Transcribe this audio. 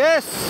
Yes.